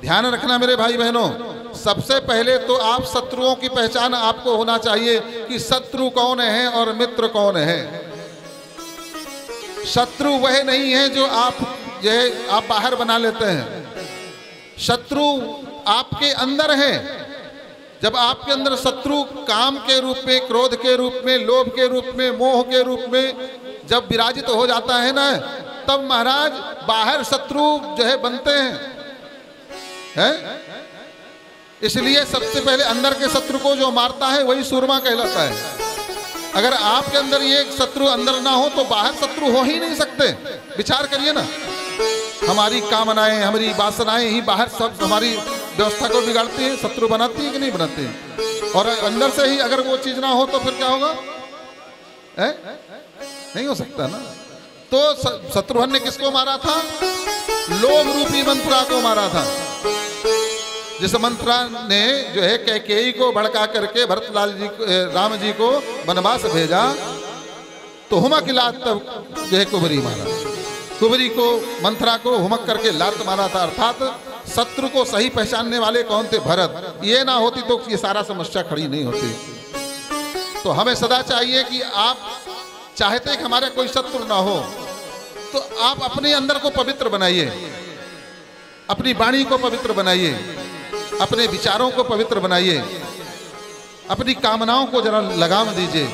ध्यान रखना मेरे भाई बहनों, सबसे पहले तो आप शत्रुओं की पहचान आपको होना चाहिए कि शत्रु कौन है और मित्र कौन है। शत्रु वह नहीं है जो आप जो है आप बाहर बना लेते हैं। शत्रु आपके अंदर है। जब आपके अंदर शत्रु काम के रूप में, क्रोध के रूप में, लोभ के रूप में, मोह के रूप में जब विराजित हो जाता है ना, तब महाराज बाहर शत्रु जो है बनते हैं। हैं? इसलिए सबसे पहले अंदर के शत्रु को जो मारता है, वही सूरमा कहलाता है। अगर आपके अंदर ये शत्रु अंदर ना हो तो बाहर शत्रु हो ही नहीं सकते। विचार करिए ना। हमारी कामनाएँ, हमारी वासनाएँ ही बाहर सब हमारी व्यवस्था को बिगाड़ती है, शत्रु बनाती है कि नहीं बनाती है? और अंदर से ही अगर वो चीज़ ना हो तो फिर क्या होगा? है? नहीं हो सकता ना। तो शत्रुघ्न ने किसको मारा था? लोभ रूपी मंत्रा को मारा था। जिस मंत्रा ने जो है कैकेयी को भड़का करके भरतलाल जी को राम जी को वनवास भेजा तो हुमक लात तब जो है कुबरी मारा। कुबरी को, मंत्रा को हुमक करके लात मारा था, अर्थात शत्रु को सही पहचानने वाले कौन थे? भरत। ये ना होती तो ये सारा समस्या खड़ी नहीं होती। तो हमें सदा चाहिए कि आप चाहते कि हमारे कोई शत्रु ना हो तो आप अपने अंदर को पवित्र बनाइए, अपनी वाणी को पवित्र बनाइए। अपने विचारों को पवित्र बनाइए। अपनी कामनाओं को जरा लगाम दीजिए।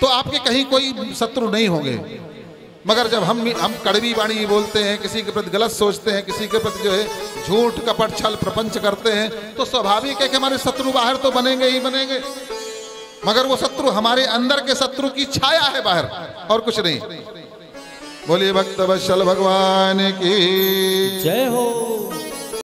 तो आपके कहीं कोई शत्रु नहीं होंगे। मगर जब हम हम कड़वी वाणी बोलते हैं, किसी के प्रति गलत सोचते हैं, किसी के प्रति जो है झूठ, कपट, छल, प्रपंच करते हैं तो स्वाभाविक है कि हमारे शत्रु बाहर तो बनेंगे ही बनेंगे। मगर वो शत्रु हमारे अंदर के शत्रु की छाया है बाहर, और कुछ नहीं। बोलिए भक्त वत्सल भगवान की। जय हो।